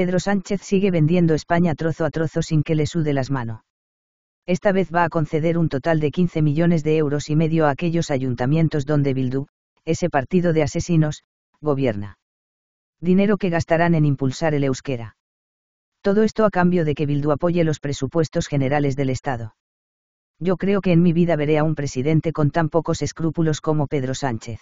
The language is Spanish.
Pedro Sánchez sigue vendiendo España trozo a trozo sin que le sude las manos. Esta vez va a conceder un total de 15 millones de euros y medio a aquellos ayuntamientos donde Bildu, ese partido de asesinos, gobierna. Dinero que gastarán en impulsar el euskera. Todo esto a cambio de que Bildu apoye los presupuestos generales del Estado. Yo creo que en mi vida veré a un presidente con tan pocos escrúpulos como Pedro Sánchez.